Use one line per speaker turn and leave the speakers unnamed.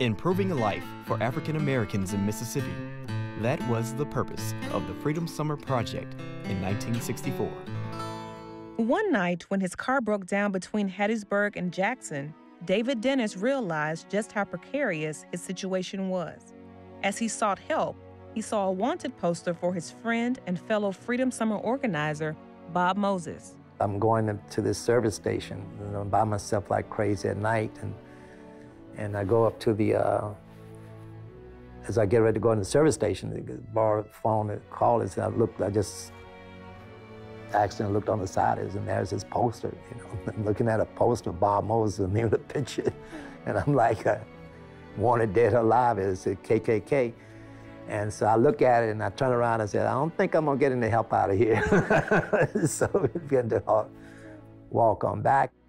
Improving life for African Americans in Mississippi. That was the purpose of the Freedom Summer Project in 1964.
One night, when his car broke down between Hattiesburg and Jackson, David Dennis realized just how precarious his situation was. As he sought help, he saw a wanted poster for his friend and fellow Freedom Summer organizer, Bob Moses.
I'm going to this service station I'm by myself like crazy at night, and and I go up to the, uh, as I get ready to go in the service station, the bar phone call is, and I looked, I just accidentally looked on the side, is, and there's his poster, you know. I'm looking at a poster of Bob Moses and near the picture, and I'm like, uh, wanted dead or alive, it's a KKK. And so I look at it and I turn around and said, I don't think I'm gonna get any help out of here. so we begin
to walk on back.